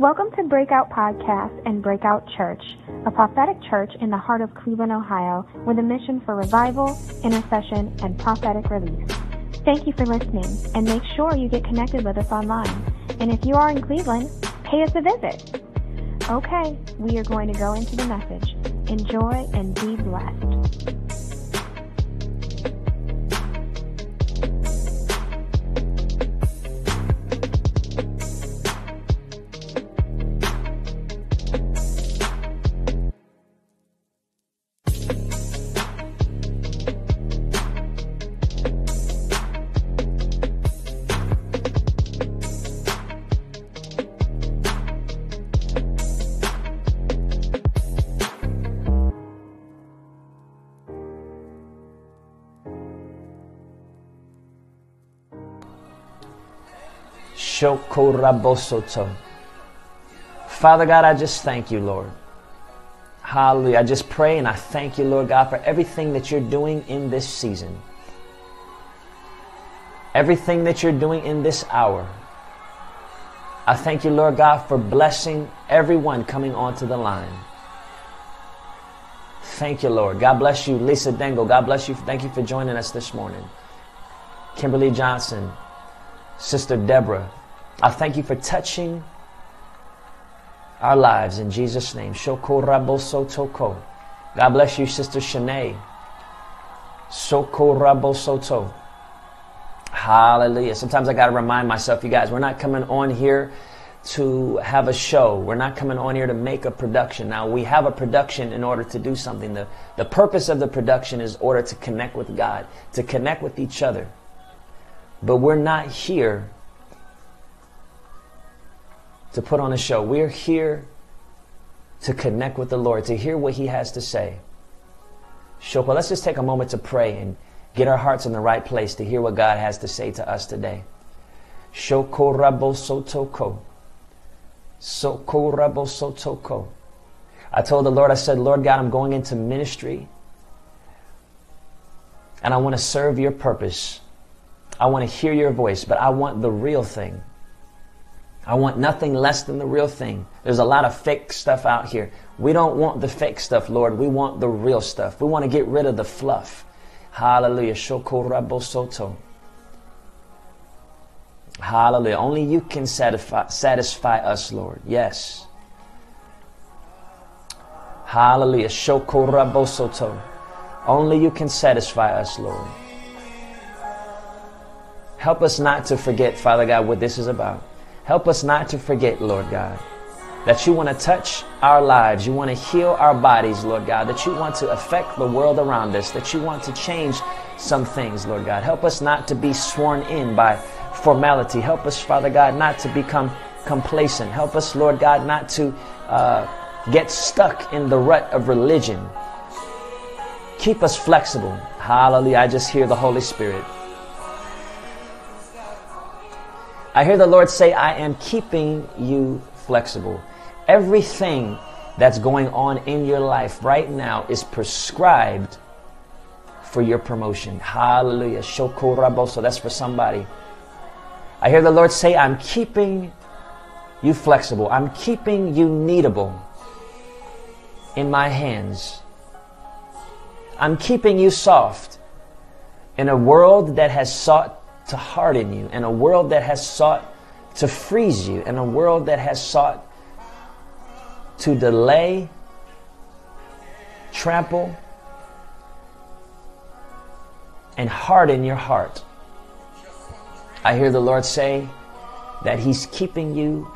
Welcome to Breakout Podcast and Breakout Church, a prophetic church in the heart of Cleveland, Ohio, with a mission for revival, intercession, and prophetic release. Thank you for listening, and make sure you get connected with us online. And if you are in Cleveland, pay us a visit. Okay, we are going to go into the message. Enjoy and be blessed. Father God, I just thank you, Lord. Hallelujah. I just pray and I thank you, Lord God, for everything that you're doing in this season. Everything that you're doing in this hour. I thank you, Lord God, for blessing everyone coming onto the line. Thank you, Lord. God bless you, Lisa Dengo. God bless you. Thank you for joining us this morning. Kimberly Johnson, Sister Deborah, I thank you for touching our lives in Jesus' name. Shokorabosotoko. God bless you, Sister Shanae. Sokorabosoto. Hallelujah. Sometimes I got to remind myself, you guys, we're not coming on here to have a show. We're not coming on here to make a production. Now, we have a production in order to do something. The, the purpose of the production is order to connect with God, to connect with each other. But we're not here to put on a show. We're here to connect with the Lord, to hear what He has to say. Shoko, let's just take a moment to pray and get our hearts in the right place to hear what God has to say to us today. Shoko rabo sotoko. Soko rabo sotoko. I told the Lord, I said, Lord God, I'm going into ministry and I want to serve your purpose. I want to hear your voice, but I want the real thing. I want nothing less than the real thing. There's a lot of fake stuff out here. We don't want the fake stuff, Lord. We want the real stuff. We want to get rid of the fluff. Hallelujah. Shokorabosoto. Hallelujah. Only you can satisfy, satisfy us, Lord. Yes. Hallelujah. Shokorabosoto. Only you can satisfy us, Lord. Help us not to forget, Father God, what this is about. Help us not to forget, Lord God, that you want to touch our lives. You want to heal our bodies, Lord God, that you want to affect the world around us, that you want to change some things, Lord God. Help us not to be sworn in by formality. Help us, Father God, not to become complacent. Help us, Lord God, not to uh, get stuck in the rut of religion. Keep us flexible. Hallelujah. I just hear the Holy Spirit. I hear the Lord say, I am keeping you flexible. Everything that's going on in your life right now is prescribed for your promotion. Hallelujah. Shokoraboso. That's for somebody. I hear the Lord say, I'm keeping you flexible. I'm keeping you kneadable in my hands. I'm keeping you soft in a world that has sought to harden you, in a world that has sought to freeze you, in a world that has sought to delay, trample, and harden your heart. I hear the Lord say that He's keeping you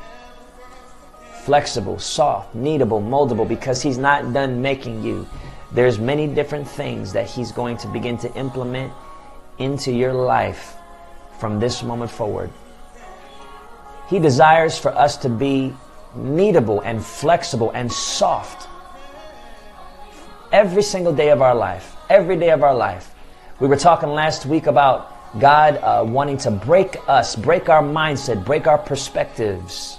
flexible, soft, kneadable, moldable because He's not done making you. There's many different things that He's going to begin to implement into your life from this moment forward. He desires for us to be kneadable and flexible and soft every single day of our life. Every day of our life. We were talking last week about God uh, wanting to break us, break our mindset, break our perspectives.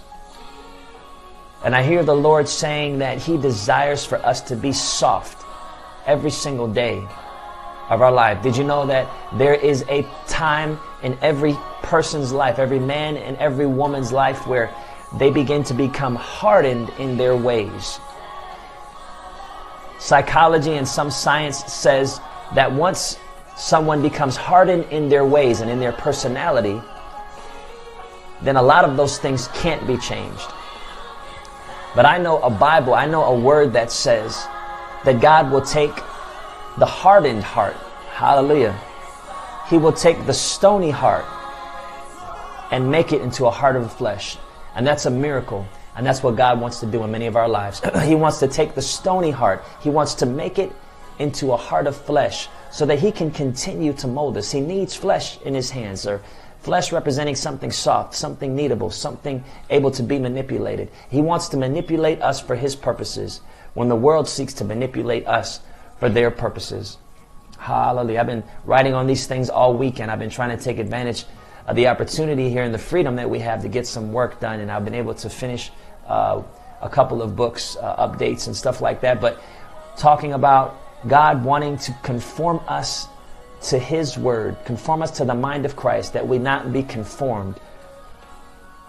And I hear the Lord saying that He desires for us to be soft every single day of our life. Did you know that there is a time in every person's life, every man and every woman's life where they begin to become hardened in their ways. Psychology and some science says that once someone becomes hardened in their ways and in their personality, then a lot of those things can't be changed. But I know a Bible, I know a word that says that God will take the hardened heart, hallelujah. He will take the stony heart and make it into a heart of flesh. And that's a miracle. And that's what God wants to do in many of our lives. he wants to take the stony heart, He wants to make it into a heart of flesh so that He can continue to mold us. He needs flesh in His hands, or flesh representing something soft, something kneadable, something able to be manipulated. He wants to manipulate us for His purposes when the world seeks to manipulate us for their purposes. Hallelujah. I've been writing on these things all weekend. I've been trying to take advantage of the opportunity here and the freedom that we have to get some work done. And I've been able to finish uh, a couple of books, uh, updates, and stuff like that. But talking about God wanting to conform us to His Word, conform us to the mind of Christ, that we not be conformed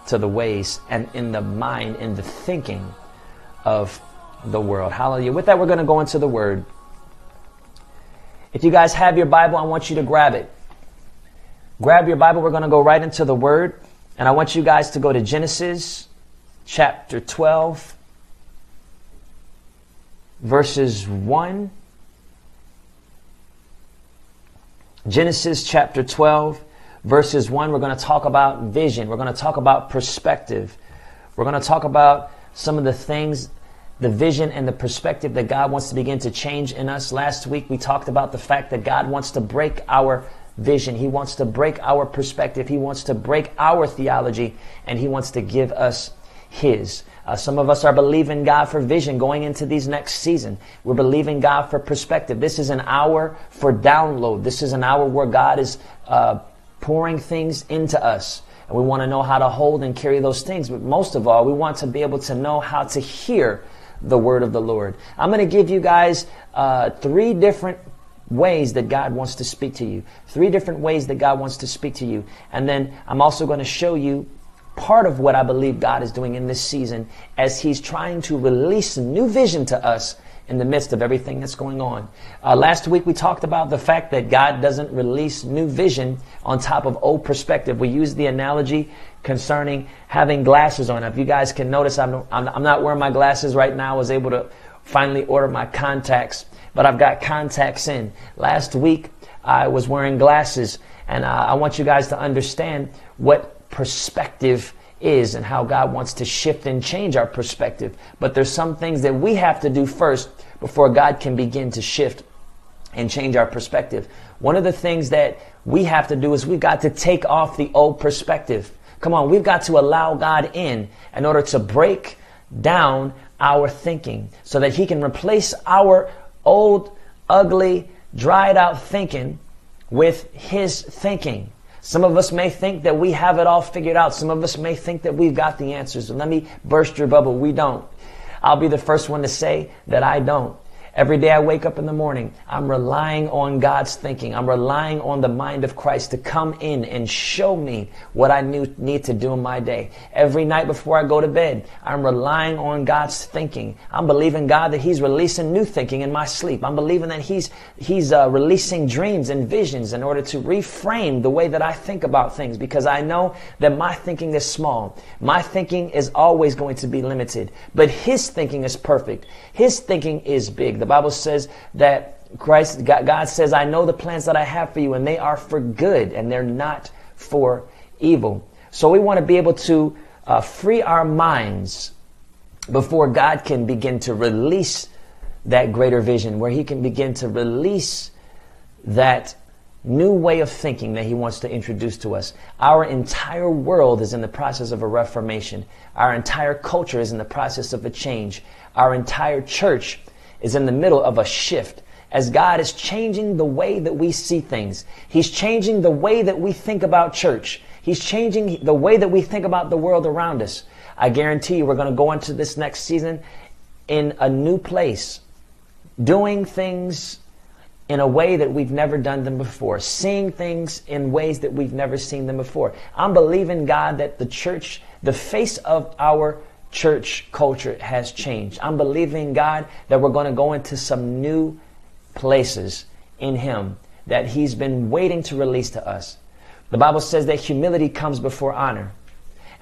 to the ways and in the mind, in the thinking of the world. Hallelujah. With that, we're going to go into the Word. If you guys have your Bible, I want you to grab it. Grab your Bible. We're going to go right into the Word. And I want you guys to go to Genesis chapter 12, verses 1. Genesis chapter 12, verses 1. We're going to talk about vision. We're going to talk about perspective. We're going to talk about some of the things the vision and the perspective that God wants to begin to change in us. Last week we talked about the fact that God wants to break our vision. He wants to break our perspective. He wants to break our theology and he wants to give us his. Uh, some of us are believing God for vision going into these next season. We're believing God for perspective. This is an hour for download. This is an hour where God is uh, pouring things into us. And we want to know how to hold and carry those things. But most of all, we want to be able to know how to hear the word of the Lord. I'm going to give you guys uh, three different ways that God wants to speak to you. Three different ways that God wants to speak to you. And then I'm also going to show you part of what I believe God is doing in this season as He's trying to release new vision to us in the midst of everything that's going on. Uh, last week we talked about the fact that God doesn't release new vision on top of old perspective. We used the analogy concerning having glasses on. If you guys can notice, I'm, I'm, not wearing my glasses right now. I was able to finally order my contacts, but I've got contacts in. Last week I was wearing glasses, and uh, I want you guys to understand what perspective is and how God wants to shift and change our perspective. But there's some things that we have to do first before God can begin to shift and change our perspective. One of the things that we have to do is we've got to take off the old perspective. Come on, we've got to allow God in in order to break down our thinking so that He can replace our old, ugly, dried out thinking with His thinking. Some of us may think that we have it all figured out. Some of us may think that we've got the answers. Let me burst your bubble. We don't. I'll be the first one to say that I don't. Every day I wake up in the morning, I'm relying on God's thinking. I'm relying on the mind of Christ to come in and show me what I need to do in my day. Every night before I go to bed, I'm relying on God's thinking. I'm believing God that He's releasing new thinking in my sleep. I'm believing that He's He's uh, releasing dreams and visions in order to reframe the way that I think about things because I know that my thinking is small. My thinking is always going to be limited, but His thinking is perfect. His thinking is big. The Bible says that Christ, God says, I know the plans that I have for you, and they are for good, and they're not for evil. So we want to be able to uh, free our minds before God can begin to release that greater vision, where He can begin to release that new way of thinking that He wants to introduce to us. Our entire world is in the process of a reformation. Our entire culture is in the process of a change. Our entire church is in the middle of a shift as God is changing the way that we see things. He's changing the way that we think about church. He's changing the way that we think about the world around us. I guarantee you we're going to go into this next season in a new place, doing things in a way that we've never done them before, seeing things in ways that we've never seen them before. I'm believing God that the church, the face of our church culture has changed. I'm believing God that we're going to go into some new places in Him that He's been waiting to release to us. The Bible says that humility comes before honor.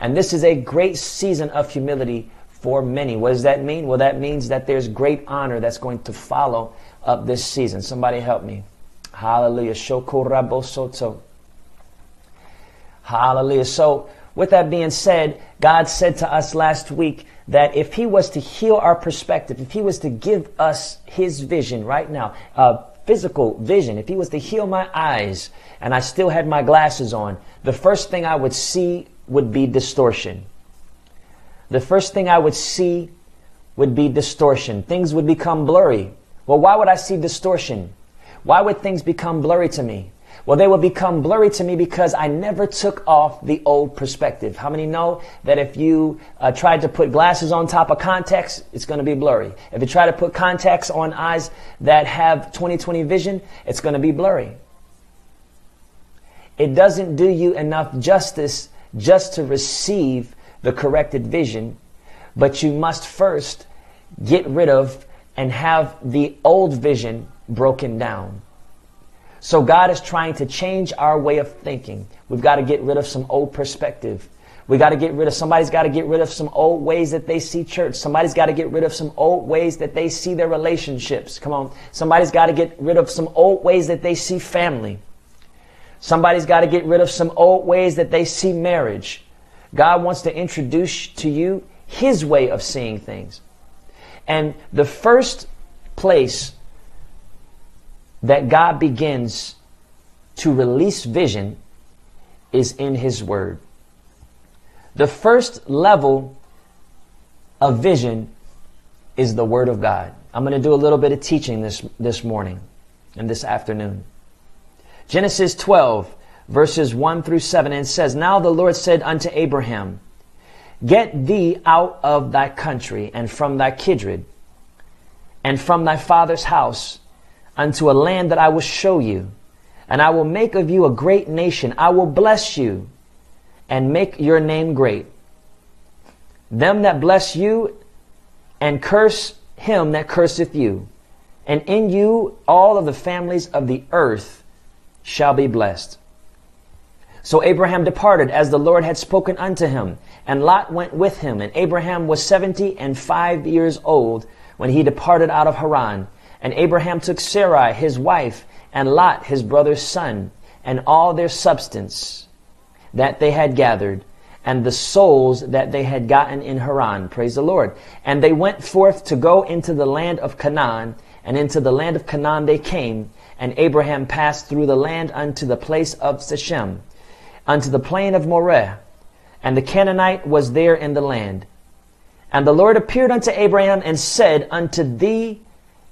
And this is a great season of humility for many. What does that mean? Well, that means that there's great honor that's going to follow up this season. Somebody help me. Hallelujah. Shokorabosoto. Hallelujah. So, with that being said, God said to us last week that if He was to heal our perspective, if He was to give us His vision right now, uh, physical vision, if He was to heal my eyes and I still had my glasses on, the first thing I would see would be distortion the first thing I would see would be distortion. Things would become blurry. Well, why would I see distortion? Why would things become blurry to me? Well, they would become blurry to me because I never took off the old perspective. How many know that if you uh, tried to put glasses on top of contacts, it's going to be blurry? If you try to put contacts on eyes that have 20/20 vision, it's going to be blurry. It doesn't do you enough justice just to receive the corrected vision, but you must first get rid of and have the old vision broken down. So God is trying to change our way of thinking. We've got to get rid of some old perspective. We got to get rid of, somebody's got to get rid of some old ways that they see church. Somebody's got to get rid of some old ways that they see their relationships. Come on. Somebody's got to get rid of some old ways that they see family. Somebody's got to get rid of some old ways that they see marriage. God wants to introduce to you His way of seeing things. And the first place that God begins to release vision is in His Word. The first level of vision is the Word of God. I'm going to do a little bit of teaching this, this morning and this afternoon. Genesis 12, verses 1 through 7, and says, Now the Lord said unto Abraham, Get thee out of thy country and from thy kindred and from thy father's house unto a land that I will show you. And I will make of you a great nation. I will bless you and make your name great. Them that bless you and curse him that curseth you. And in you all of the families of the earth shall be blessed. So Abraham departed as the Lord had spoken unto him, and Lot went with him. And Abraham was seventy and five years old when he departed out of Haran. And Abraham took Sarai his wife, and Lot his brother's son, and all their substance that they had gathered, and the souls that they had gotten in Haran. Praise the Lord. And they went forth to go into the land of Canaan, and into the land of Canaan they came, and Abraham passed through the land unto the place of Shechem unto the plain of Moreh, and the Canaanite was there in the land. And the Lord appeared unto Abraham and said, Unto thee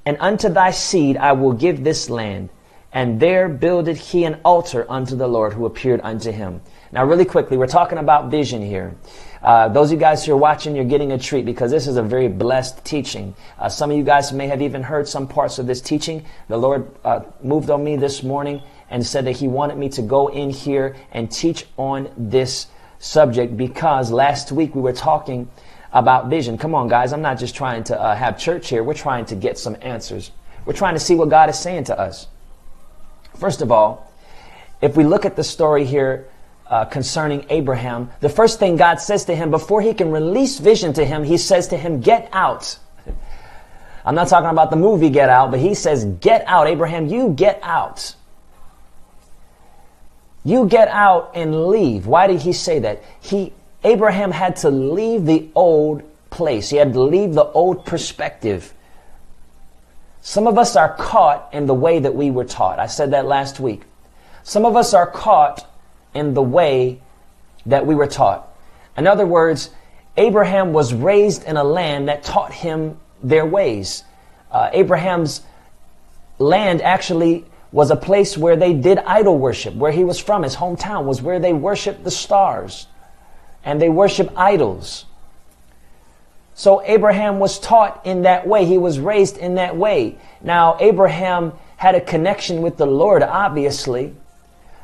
and unto thy seed I will give this land. And there builded he an altar unto the Lord who appeared unto him. Now, really quickly, we're talking about vision here. Uh, those of you guys who are watching, you're getting a treat because this is a very blessed teaching. Uh, some of you guys may have even heard some parts of this teaching. The Lord uh, moved on me this morning and said that he wanted me to go in here and teach on this subject because last week we were talking about vision. Come on, guys. I'm not just trying to uh, have church here. We're trying to get some answers. We're trying to see what God is saying to us. First of all, if we look at the story here uh, concerning Abraham, the first thing God says to him before he can release vision to him, he says to him, Get out. I'm not talking about the movie Get Out, but he says, Get out, Abraham, you get out. You get out and leave. Why did he say that? He, Abraham had to leave the old place. He had to leave the old perspective. Some of us are caught in the way that we were taught. I said that last week. Some of us are caught in the way that we were taught. In other words, Abraham was raised in a land that taught him their ways. Uh, Abraham's land actually was a place where they did idol worship. Where he was from, his hometown, was where they worshiped the stars and they worship idols. So Abraham was taught in that way. He was raised in that way. Now, Abraham had a connection with the Lord, obviously,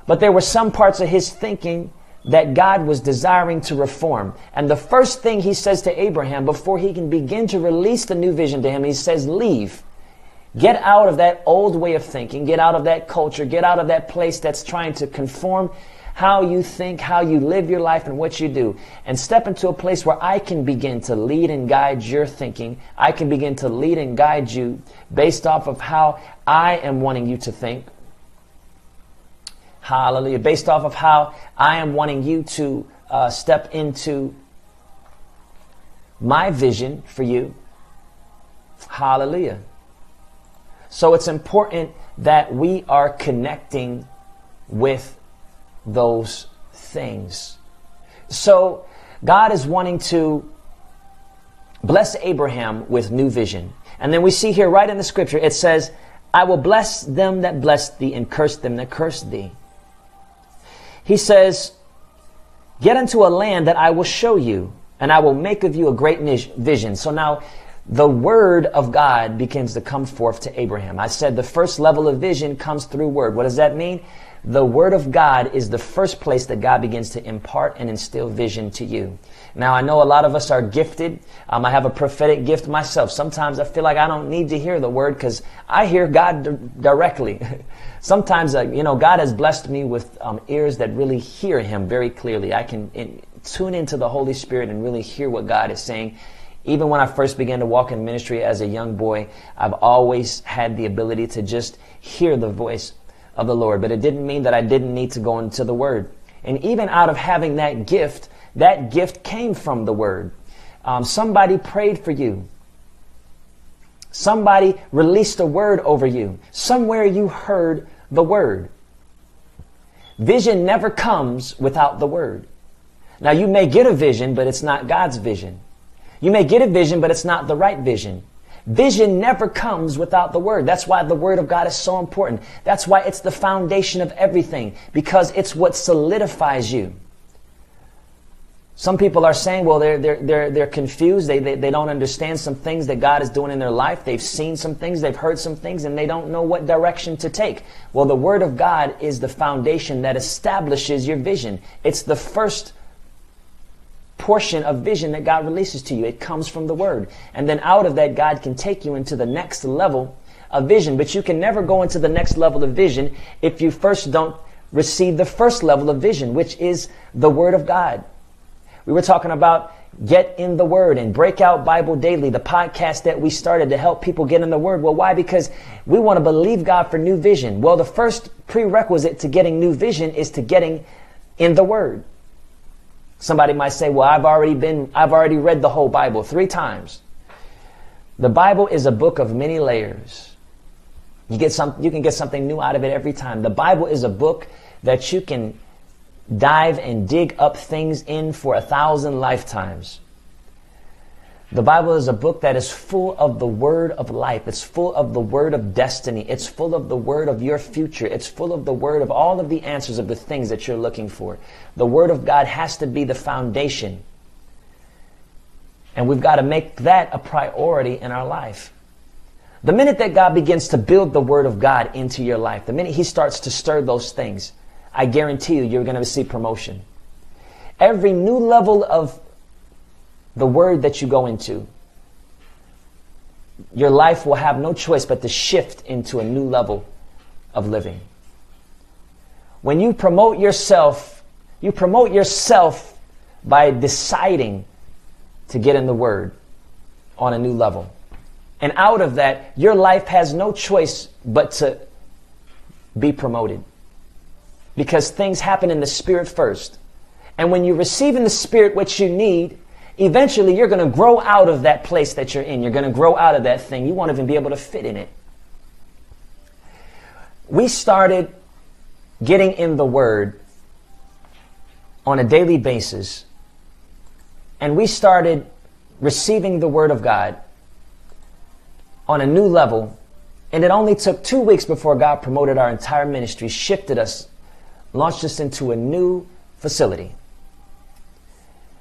but there were some parts of his thinking that God was desiring to reform. And the first thing he says to Abraham before he can begin to release the new vision to him, he says, Leave. Get out of that old way of thinking. Get out of that culture. Get out of that place that's trying to conform how you think, how you live your life, and what you do. And step into a place where I can begin to lead and guide your thinking. I can begin to lead and guide you based off of how I am wanting you to think. Hallelujah. Based off of how I am wanting you to uh, step into my vision for you. Hallelujah. So it's important that we are connecting with those things. So God is wanting to bless Abraham with new vision. And then we see here right in the scripture, it says, I will bless them that bless thee and curse them that curse thee. He says, Get into a land that I will show you, and I will make of you a great vision. So now the word of God begins to come forth to Abraham. I said the first level of vision comes through word. What does that mean? The word of God is the first place that God begins to impart and instill vision to you. Now, I know a lot of us are gifted. Um, I have a prophetic gift myself. Sometimes I feel like I don't need to hear the word because I hear God d- directly. Sometimes, uh, you know, God has blessed me with um, ears that really hear Him very clearly. I can in, tune into the Holy Spirit and really hear what God is saying. Even when I first began to walk in ministry as a young boy, I've always had the ability to just hear the voice of the Lord. But it didn't mean that I didn't need to go into the Word. And even out of having that gift, that gift came from the Word. Um, somebody prayed for you. Somebody released a word over you. Somewhere you heard the word. Vision never comes without the word. Now you may get a vision, but it's not God's vision. You may get a vision, but it's not the right vision. Vision never comes without the word. That's why the word of God is so important. That's why it's the foundation of everything, because it's what solidifies you. Some people are saying, well, they're, they're, they're, they're confused. They, they, they don't understand some things that God is doing in their life. They've seen some things, they've heard some things, and they don't know what direction to take. Well, the Word of God is the foundation that establishes your vision. It's the first portion of vision that God releases to you. It comes from the Word. And then out of that, God can take you into the next level of vision. But you can never go into the next level of vision if you first don't receive the first level of vision, which is the Word of God. We were talking about get in the word and break out Bible daily, the podcast that we started to help people get in the word. Well, why? Because we want to believe God for new vision. Well, the first prerequisite to getting new vision is to getting in the word. Somebody might say, well, I've already been, I've already read the whole Bible three times. The Bible is a book of many layers. You get some, you can get something new out of it every time. The Bible is a book that you can dive and dig up things in for a thousand lifetimes. The Bible is a book that is full of the word of life. It's full of the word of destiny. It's full of the word of your future. It's full of the word of all of the answers of the things that you're looking for. The word of God has to be the foundation. And we've got to make that a priority in our life. The minute that God begins to build the word of God into your life, the minute he starts to stir those things, I guarantee you, you're going to see promotion. Every new level of the word that you go into, your life will have no choice but to shift into a new level of living. When you promote yourself, you promote yourself by deciding to get in the word on a new level. And out of that, your life has no choice but to be promoted because things happen in the spirit first. And when you receive in the spirit what you need, eventually you're going to grow out of that place that you're in. You're going to grow out of that thing. You won't even be able to fit in it. We started getting in the Word on a daily basis, and we started receiving the Word of God on a new level. And it only took two weeks before God promoted our entire ministry, shifted us launched us into a new facility.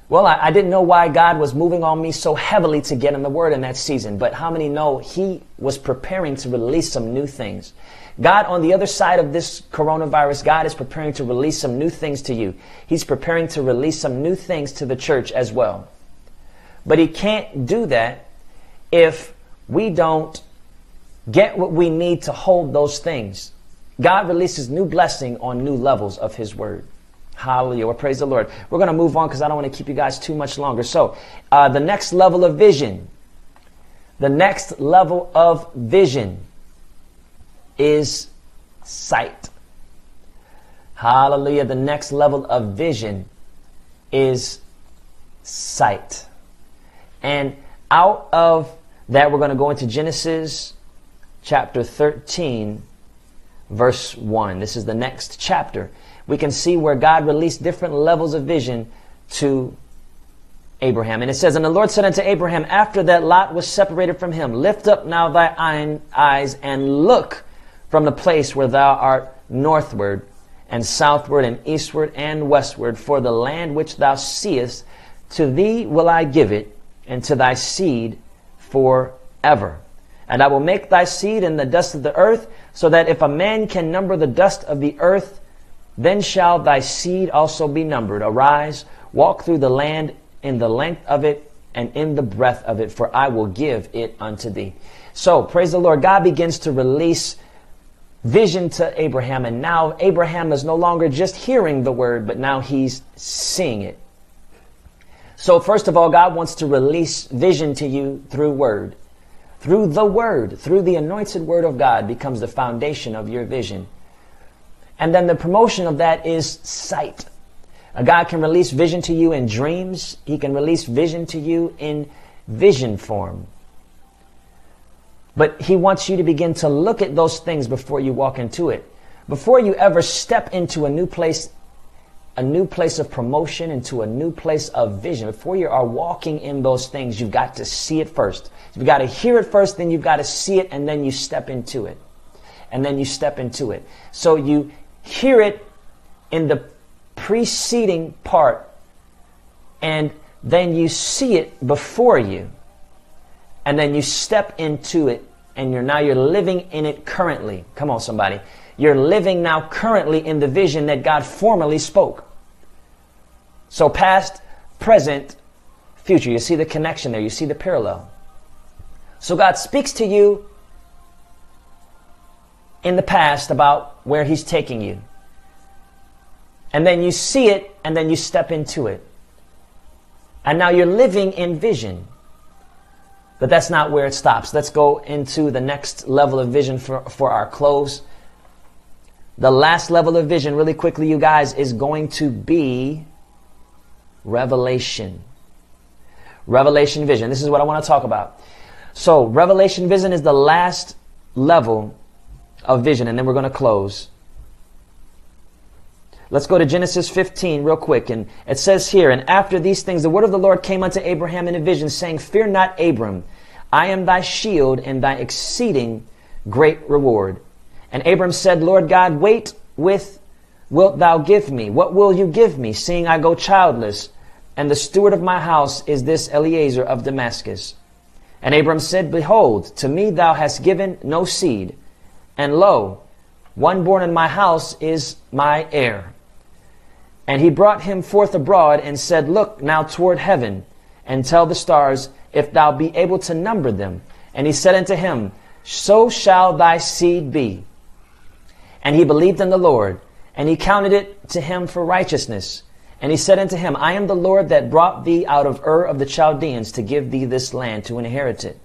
Well, I, I, didn't know why God was moving on me so heavily to get in the Word in that season, but how many know He was preparing to release some new things? God, on the other side of this coronavirus, God is preparing to release some new things to you. He's preparing to release some new things to the church as well. But He can't do that if we don't get what we need to hold those things. God releases new blessing on new levels of His Word. Hallelujah. Praise the Lord. We're going to move on because I don't want to keep you guys too much longer. So, uh, the next level of vision, the next level of vision is sight. Hallelujah. The next level of vision is sight. And out of that, we're going to go into Genesis chapter 13, verse 1. This is the next chapter. We can see where God released different levels of vision to Abraham. And it says, And the Lord said unto Abraham, after that Lot was separated from him, Lift up now thy eyes and look from the place where thou art northward and southward and eastward and westward, for the land which thou seest, to thee will I give it, and to thy seed forever. And I will make thy seed in the dust of the earth, so that if a man can number the dust of the earth, then shall thy seed also be numbered. Arise, walk through the land in the length of it and in the breadth of it, for I will give it unto thee. So, praise the Lord. God begins to release vision to Abraham, and now Abraham is no longer just hearing the word, but now he's seeing it. So, first of all, God wants to release vision to you through word. Through the word, through the anointed word of God becomes the foundation of your vision. And then the promotion of that is sight. A God can release vision to you in dreams. He can release vision to you in vision form. But he wants you to begin to look at those things before you walk into it. Before you ever step into a new place, a new place of promotion, into a new place of vision, before you are walking in those things, you've got to see it first. You've got to hear it first, then you've got to see it, and then you step into it. And then you step into it. So you hear it in the preceding part, and then you see it before you, and then you step into it and you're now you're living in it currently. Come on, somebody. You're living now currently in the vision that God formerly spoke. So past, present, future. You see the connection there. You see the parallel. So God speaks to you in the past about where He's taking you. And then you see it and then you step into it. And now you're living in vision. But that's not where it stops. Let's go into the next level of vision for, for our close. The last level of vision, really quickly, you guys, is going to be revelation. Revelation vision. This is what I want to talk about. So, revelation vision is the last level of vision, and then we're going to close. Let's go to Genesis 15 real quick. And it says here, And after these things, the word of the Lord came unto Abraham in a vision, saying, Fear not, Abram. I am thy shield and thy exceeding great reward. And Abram said, Lord God, wait with wilt thou give me? What will you give me, seeing I go childless? And the steward of my house is this Eliezer of Damascus. And Abram said, Behold, to me thou hast given no seed, and lo, one born in my house is my heir. And he brought him forth abroad and said, Look now toward heaven and tell the stars if thou be able to number them. And he said unto him, So shall thy seed be. And he believed in the Lord, and he counted it to him for righteousness. And he said unto him, I am the Lord that brought thee out of Ur of the Chaldeans to give thee this land to inherit it.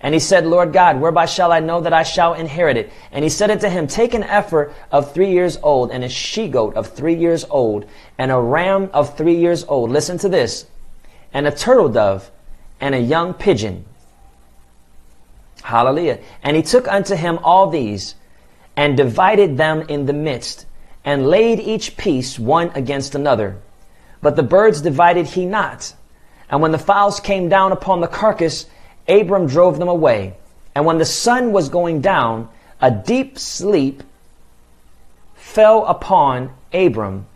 And he said, Lord God, whereby shall I know that I shall inherit it? And he said unto him, Take an heifer of three years old, and a she-goat of three years old, and a ram of three years old. Listen to this. And a turtle dove, and a young pigeon. Hallelujah. And he took unto him all these, and divided them in the midst, and laid each piece one against another. But the birds divided he not. And when the fowls came down upon the carcass, Abram drove them away. And when the sun was going down, a deep sleep fell upon Abram,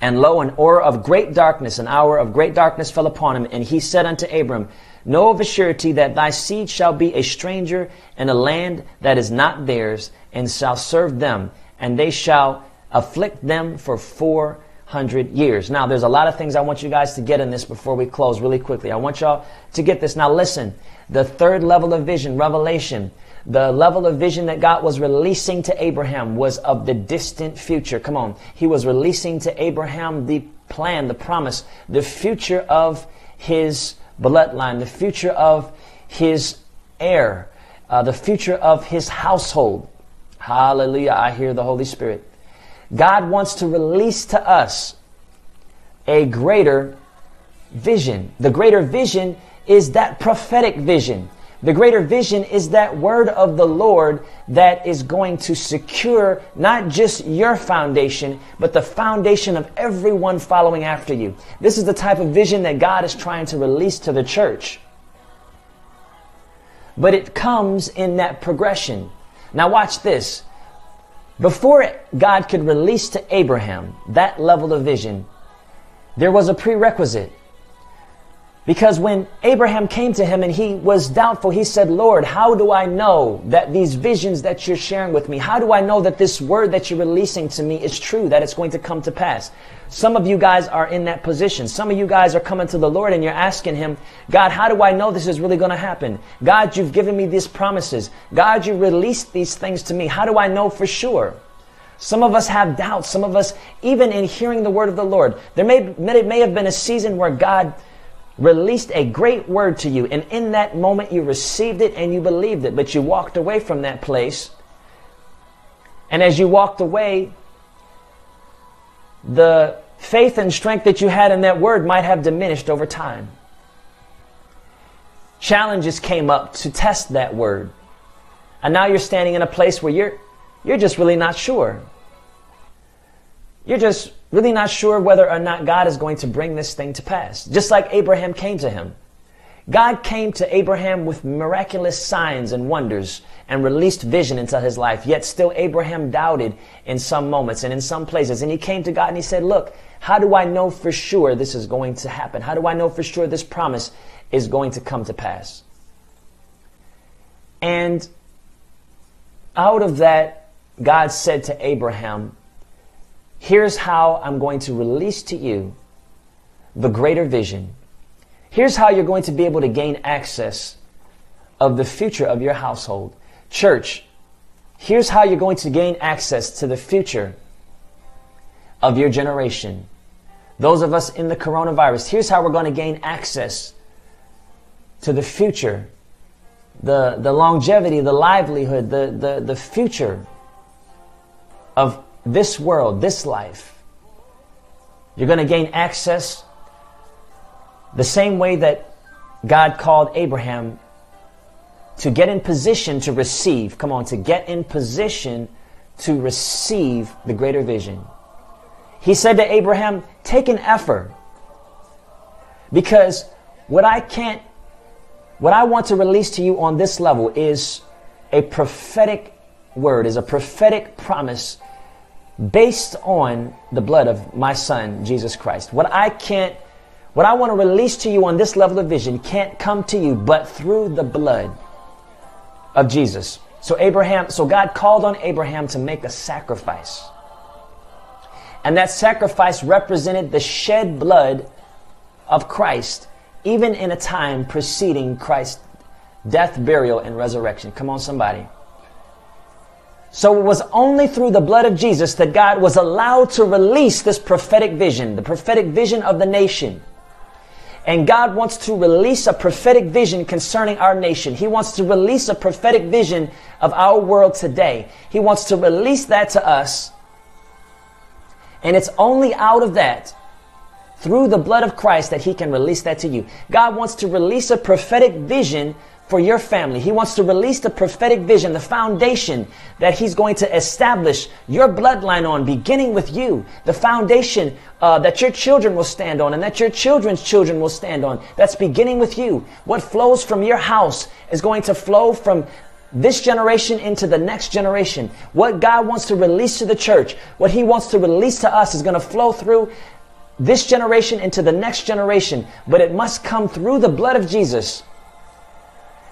And lo, an hour of great darkness, an hour of great darkness fell upon him. And he said unto Abram, Know of a surety that thy seed shall be a stranger in a land that is not theirs, and shall serve them, and they shall afflict them for four hundred years. Now, there's a lot of things I want you guys to get in this before we close really quickly. I want y'all to get this. Now, listen. The third level of vision, revelation, the level of vision that God was releasing to Abraham was of the distant future. Come on. He was releasing to Abraham the plan, the promise, the future of his bloodline, the future of his heir, uh, the future of his household. Hallelujah. I hear the Holy Spirit. God wants to release to us a greater vision. The greater vision is that prophetic vision. The greater vision is that word of the Lord that is going to secure not just your foundation, but the foundation of everyone following after you. This is the type of vision that God is trying to release to the church. But it comes in that progression. Now watch this. Before God could release to Abraham that level of vision, there was a prerequisite. Because when Abraham came to him and he was doubtful, he said, Lord, how do I know that these visions that you're sharing with me, how do I know that this word that you're releasing to me is true, that it's going to come to pass? Some of you guys are in that position. Some of you guys are coming to the Lord and you're asking him, God, how do I know this is really going to happen? God, you've given me these promises. God, you released these things to me. How do I know for sure? Some of us have doubts. Some of us, even in hearing the word of the Lord, there may, it may have been a season where God released a great word to you. And in that moment, you received it and you believed it, but you walked away from that place. And as you walked away, the faith and strength that you had in that word might have diminished over time. Challenges came up to test that word. And now you're standing in a place where you're, you're just really not sure. You're just really not sure whether or not God is going to bring this thing to pass. Just like Abraham came to him. God came to Abraham with miraculous signs and wonders and released vision into his life. Yet still Abraham doubted in some moments and in some places. And he came to God and he said, look, how do I know for sure this is going to happen? How do I know for sure this promise is going to come to pass? And out of that, God said to Abraham, Here's how I'm going to release to you the greater vision. Here's how you're going to be able to gain access of the future of your household. Church, here's how you're going to gain access to the future of your generation. Those of us in the coronavirus, here's how we're going to gain access to the future, the, the longevity, the livelihood, the, the, the future of this world, this life. You're going to gain access the same way that God called Abraham to get in position to receive. Come on, to get in position to receive the greater vision. He said to Abraham, take an heifer. Because what I can't, what I want to release to you on this level is a prophetic word, is a prophetic promise based on the blood of my son, Jesus Christ. What I can't, what I want to release to you on this level of vision can't come to you but through the blood of Jesus. So Abraham, so God called on Abraham to make a sacrifice. And that sacrifice represented the shed blood of Christ, even in a time preceding Christ's death, burial, and resurrection. Come on, somebody. So it was only through the blood of Jesus that God was allowed to release this prophetic vision, the prophetic vision of the nation. And God wants to release a prophetic vision concerning our nation. He wants to release a prophetic vision of our world today. He wants to release that to us. And it's only out of that, through the blood of Christ, that He can release that to you. God wants to release a prophetic vision for your family. He wants to release the prophetic vision, the foundation that He's going to establish your bloodline on, beginning with you. The foundation uh, that your children will stand on and that your children's children will stand on. That's beginning with you. What flows from your house is going to flow from this generation into the next generation. What God wants to release to the church, what He wants to release to us is going to flow through this generation into the next generation, but it must come through the blood of Jesus.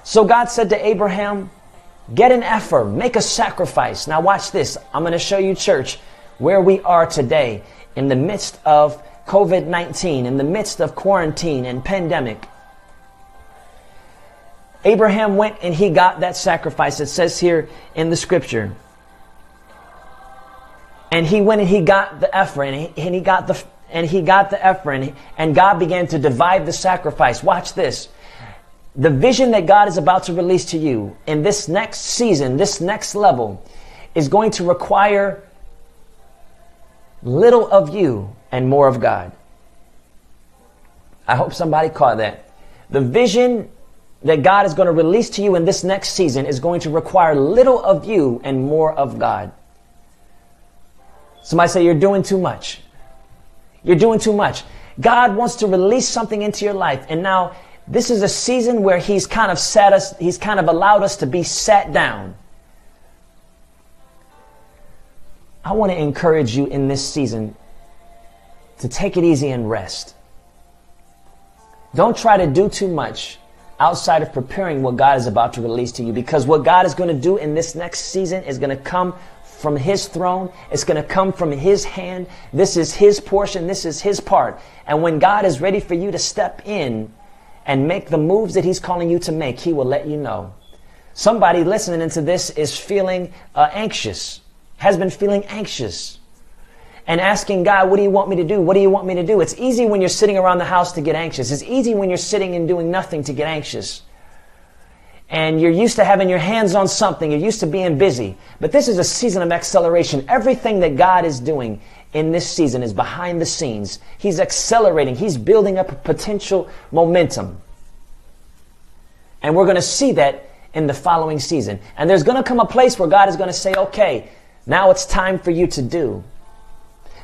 So God said to Abraham, Get an heifer, make a sacrifice. Now, watch this. I'm going to show you, church, where we are today in the midst of COVID 19, in the midst of quarantine and pandemic. Abraham went and he got that sacrifice. It says here in the scripture. And he went and he got the Ephraim and he, and he got the and he got the Ephraim and God began to divide the sacrifice. Watch this. The vision that God is about to release to you in this next season, this next level, is going to require little of you and more of God. I hope somebody caught that. The vision that God is going to release to you in this next season is going to require little of you and more of God. Somebody say, You're doing too much. You're doing too much. God wants to release something into your life. And now, this is a season where He's kind of sat us, He's kind of allowed us to be sat down. I want to encourage you in this season to take it easy and rest. Don't try to do too much outside of preparing what God is about to release to you because what God is going to do in this next season is going to come from His throne. It's going to come from His hand. This is His portion. This is His part. And when God is ready for you to step in and make the moves that He's calling you to make, He will let you know. Somebody listening into this is feeling uh, anxious, has been feeling anxious and asking God, what do you want me to do? What do you want me to do? It's easy when you're sitting around the house to get anxious. It's easy when you're sitting and doing nothing to get anxious. And you're used to having your hands on something. You're used to being busy. But this is a season of acceleration. Everything that God is doing in this season is behind the scenes. He's accelerating. He's building up potential momentum. And we're going to see that in the following season. And there's going to come a place where God is going to say, okay, now it's time for you to do.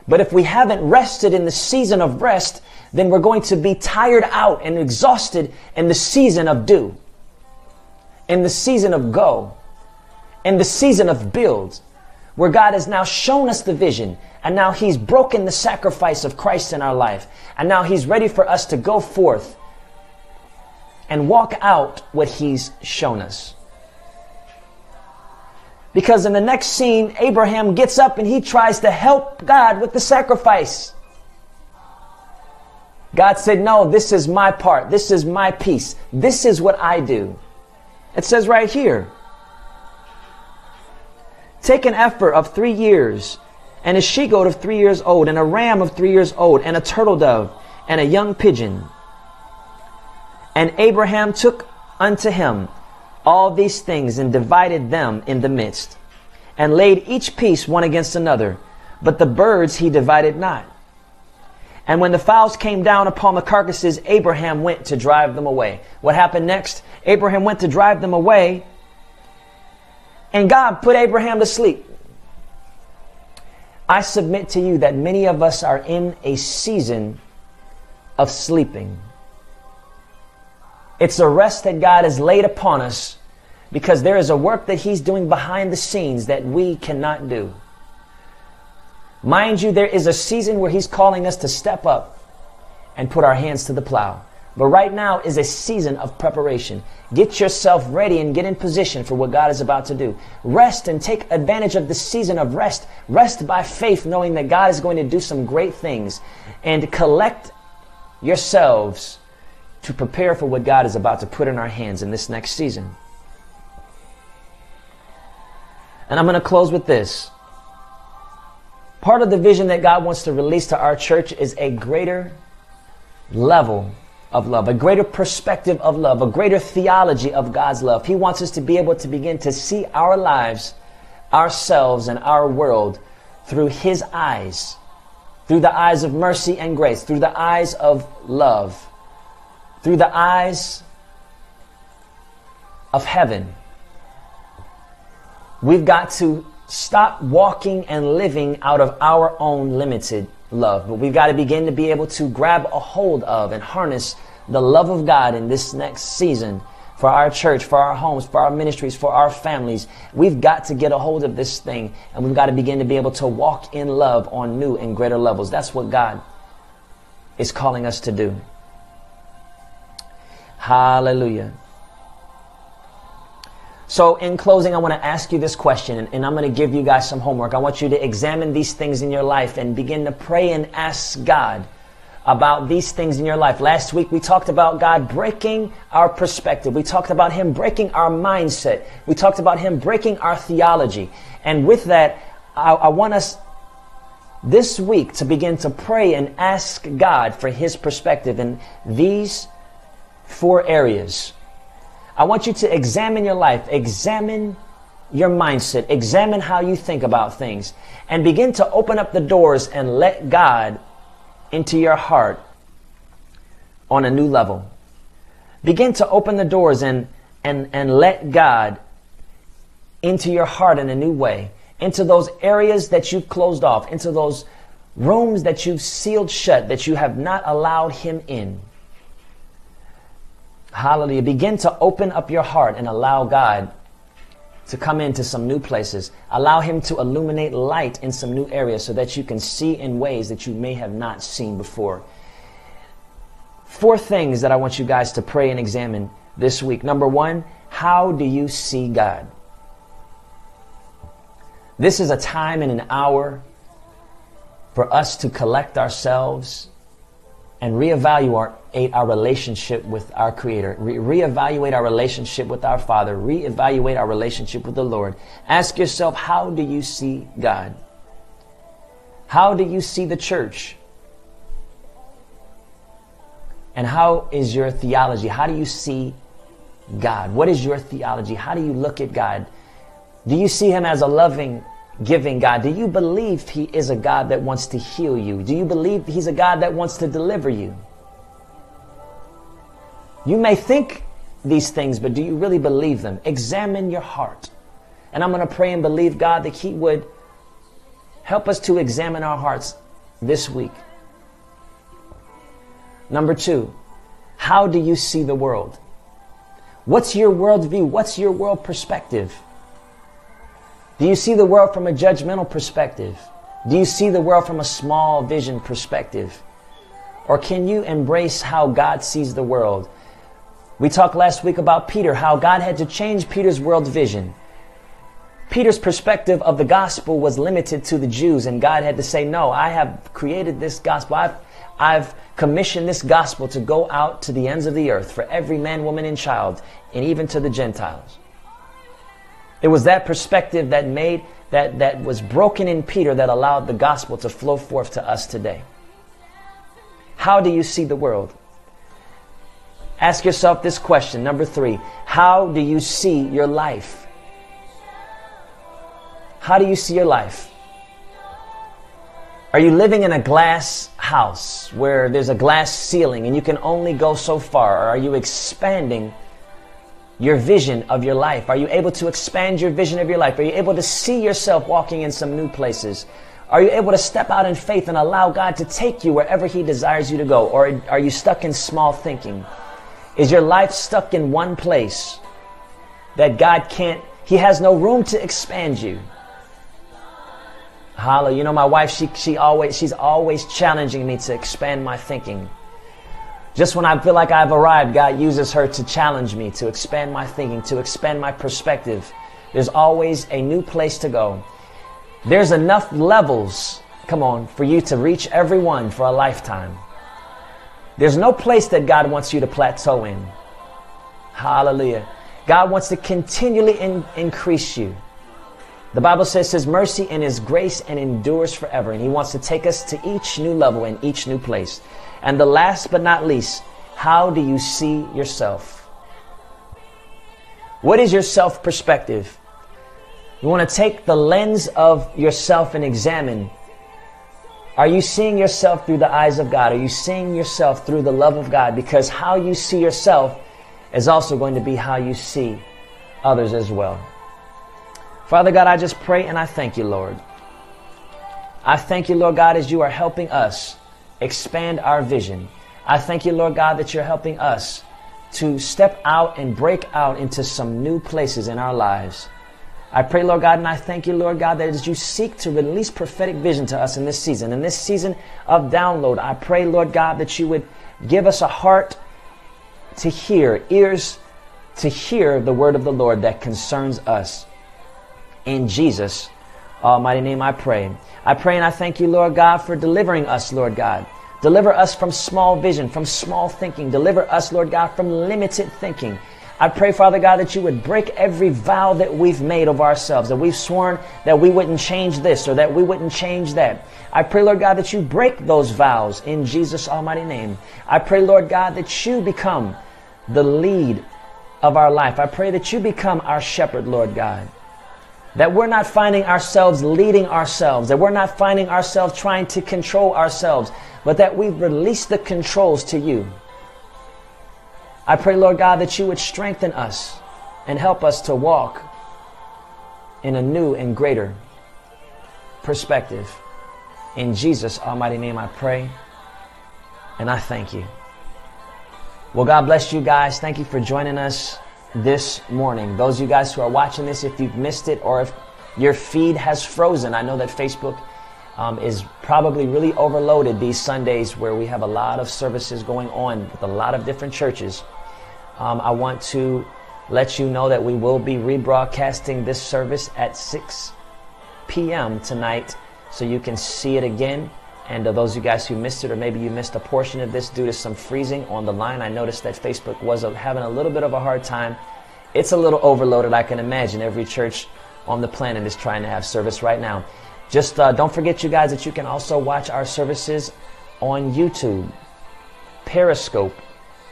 But if we haven't rested in the season of rest, then we're going to be tired out and exhausted in the season of do, in the season of go, in the season of build, where God has now shown us the vision and now He's broken the sacrifice of Christ in our life. And now He's ready for us to go forth and walk out what He's shown us. Because in the next scene, Abraham gets up and he tries to help God with the sacrifice. God said, No, this is my part. This is my piece. This is what I do. It says right here Take an heifer of three years, and a she goat of three years old, and a ram of three years old, and a turtle dove, and a young pigeon. And Abraham took unto him all these things and divided them in the midst, and laid each piece one against another. But the birds he divided not. And when the fowls came down upon the carcasses, Abraham went to drive them away. What happened next? Abraham went to drive them away, and God put Abraham to sleep. I submit to you that many of us are in a season of sleeping. It's a rest that God has laid upon us because there is a work that He's doing behind the scenes that we cannot do. Mind you, there is a season where He's calling us to step up and put our hands to the plow. But right now is a season of preparation. Get yourself ready and get in position for what God is about to do. Rest and take advantage of the season of rest. Rest by faith, knowing that God is going to do some great things. And collect yourselves to prepare for what God is about to put in our hands in this next season. And I'm going to close with this. Part of the vision that God wants to release to our church is a greater level of love, a greater perspective of love, a greater theology of God's love. He wants us to be able to begin to see our lives, ourselves, and our world through His eyes, through the eyes of mercy and grace, through the eyes of love through the eyes of heaven. We've got to stop walking and living out of our own limited love, but we've got to begin to be able to grab a hold of and harness the love of God in this next season for our church, for our homes, for our ministries, for our families. We've got to get a hold of this thing and we've got to begin to be able to walk in love on new and greater levels. That's what God is calling us to do. Hallelujah. So, in closing, I want to ask you this question, and I'm going to give you guys some homework. I want you to examine these things in your life and begin to pray and ask God about these things in your life. Last week, we talked about God breaking our perspective. We talked about Him breaking our mindset. We talked about Him breaking our theology. And with that, I, I want us this week to begin to pray and ask God for His perspective in these four areas. I want you to examine your life, examine your mindset, examine how you think about things, and begin to open up the doors and let God into your heart on a new level. Begin to open the doors and, and, and let God into your heart in a new way, into those areas that you've closed off, into those rooms that you've sealed shut, that you have not allowed Him in. Hallelujah. Begin to open up your heart and allow God to come into some new places. Allow Him to illuminate light in some new areas so that you can see in ways that you may have not seen before. Four things that I want you guys to pray and examine this week. Number one, how do you see God? This is a time and an hour for us to collect ourselves and reevaluate our relationship with our Creator, Re- reevaluate our relationship with our Father, reevaluate our relationship with the Lord. Ask yourself, how do you see God? How do you see the church? And how is your theology? How do you see God? What is your theology? How do you look at God? Do you see Him as a loving, giving God? Do you believe He is a God that wants to heal you? Do you believe He's a God that wants to deliver you? You may think these things, but do you really believe them? Examine your heart. And I'm going to pray and believe God that He would help us to examine our hearts this week. Number two, how do you see the world? What's your worldview? What's your world perspective? Do you see the world from a judgmental perspective? Do you see the world from a small vision perspective? Or can you embrace how God sees the world? We talked last week about Peter, how God had to change Peter's world vision. Peter's perspective of the gospel was limited to the Jews, and God had to say, No, I have created this gospel. I've, I've commissioned this gospel to go out to the ends of the earth for every man, woman, and child, and even to the Gentiles. It was that perspective that made that that was broken in Peter that allowed the gospel to flow forth to us today. How do you see the world? Ask yourself this question. Number 3, how do you see your life? How do you see your life? Are you living in a glass house where there's a glass ceiling and you can only go so far? Or are you expanding your vision of your life? Are you able to expand your vision of your life? Are you able to see yourself walking in some new places? Are you able to step out in faith and allow God to take you wherever He desires you to go? Or are you stuck in small thinking? Is your life stuck in one place that God can't, He has no room to expand you? Holla, you know, my wife, she, she always, she's always challenging me to expand my thinking. Just when I feel like I've arrived, God uses her to challenge me, to expand my thinking, to expand my perspective. There's always a new place to go. There's enough levels, come on, for you to reach everyone for a lifetime. There's no place that God wants you to plateau in. Hallelujah. God wants to continually in, increase you. The Bible says His mercy and His grace and endures forever. And He wants to take us to each new level and each new place. And the last but not least, how do you see yourself? What is your self perspective? You want to take the lens of yourself and examine. Are you seeing yourself through the eyes of God? Are you seeing yourself through the love of God? Because how you see yourself is also going to be how you see others as well. Father God, I just pray and I thank you, Lord. I thank you, Lord God, as you are helping us expand our vision. I thank you, Lord God, that you're helping us to step out and break out into some new places in our lives. I pray, Lord God, and I thank you, Lord God, that as you seek to release prophetic vision to us in this season, in this season of download, I pray, Lord God, that you would give us a heart to hear, ears to hear the word of the Lord that concerns us. In Jesus' almighty name I pray. I pray and I thank you, Lord God, for delivering us, Lord God. Deliver us from small vision, from small thinking. Deliver us, Lord God, from limited thinking. I pray, Father God, that you would break every vow that we've made of ourselves, that we've sworn that we wouldn't change this or that we wouldn't change that. I pray, Lord God, that you break those vows in Jesus' almighty name. I pray, Lord God, that you become the lead of our life. I pray that you become our shepherd, Lord God. That we're not finding ourselves leading ourselves, that we're not finding ourselves trying to control ourselves, but that we release the controls to you. I pray, Lord God, that you would strengthen us and help us to walk in a new and greater perspective. In Jesus' almighty name, I pray and I thank you. Well, God bless you guys. Thank you for joining us this morning. Those of you guys who are watching this, if you've missed it or if your feed has frozen, I know that Facebook um, is probably really overloaded these Sundays where we have a lot of services going on with a lot of different churches. Um, I want to let you know that we will be rebroadcasting this service at 6 p.m. tonight so you can see it again. And uh, those of you guys who missed it, or maybe you missed a portion of this due to some freezing on the line, I noticed that Facebook was uh, having a little bit of a hard time. It's a little overloaded, I can imagine. Every church on the planet is trying to have service right now. Just uh, don't forget, you guys, that you can also watch our services on YouTube, Periscope,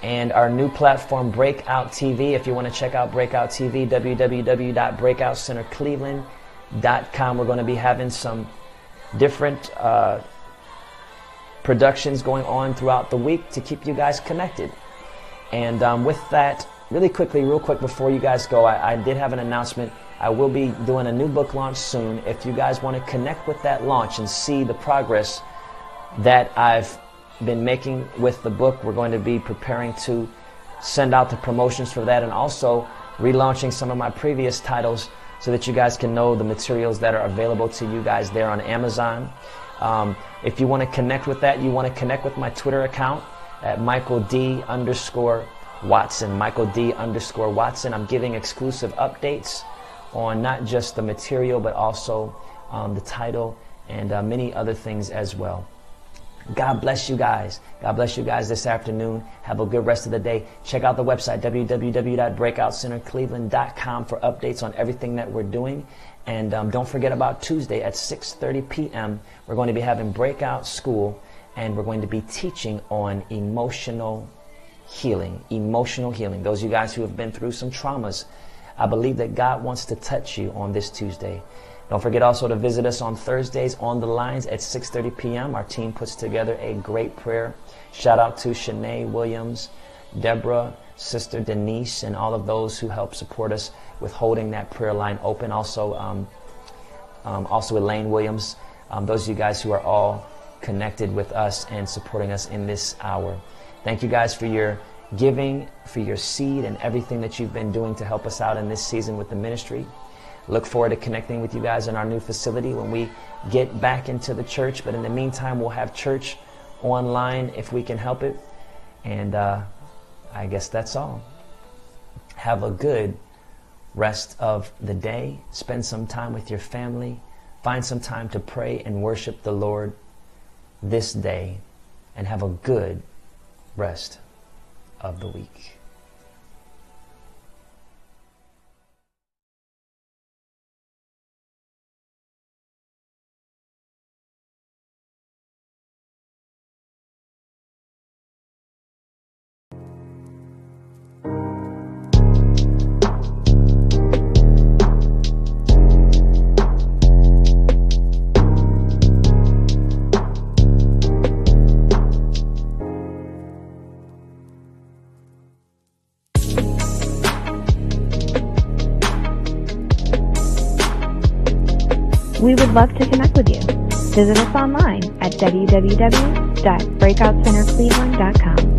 and our new platform, Breakout TV. If you want to check out Breakout TV, www.breakoutcentercleveland.com. We're going to be having some different uh, productions going on throughout the week to keep you guys connected. And um, with that, really quickly, real quick before you guys go, I, I did have an announcement. I will be doing a new book launch soon. If you guys want to connect with that launch and see the progress that I've been making with the book, we're going to be preparing to send out the promotions for that and also relaunching some of my previous titles so that you guys can know the materials that are available to you guys there on Amazon. Um, if you want to connect with that, you want to connect with my Twitter account at Michael D underscore Watson. Michael D underscore Watson. I'm giving exclusive updates on not just the material, but also um, the title and uh, many other things as well. God bless you guys. God bless you guys this afternoon. Have a good rest of the day. Check out the website, www.breakoutcentercleveland.com for updates on everything that we're doing. And um, don't forget about Tuesday at 6.30 p.m. We're going to be having Breakout School, and we're going to be teaching on emotional healing. Emotional healing. Those of you guys who have been through some traumas, I believe that God wants to touch you on this Tuesday. Don't forget also to visit us on Thursdays on the lines at 6.30 p.m. Our team puts together a great prayer. Shout out to Shanae Williams, Deborah, Sister Denise, and all of those who help support us with holding that prayer line open. Also, um, um, also Elaine Williams. Um, those of you guys who are all connected with us and supporting us in this hour. Thank you guys for your giving, for your seed, and everything that you've been doing to help us out in this season with the ministry. Look forward to connecting with you guys in our new facility when we get back into the church. But in the meantime, we'll have church online if we can help it. And uh, I guess that's all. Have a good rest of the day. Spend some time with your family. Find some time to pray and worship the Lord this day. And have a good rest of the week. We would love to connect with you. Visit us online at www.breakoutcentercleveland.com.